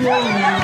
Yeah.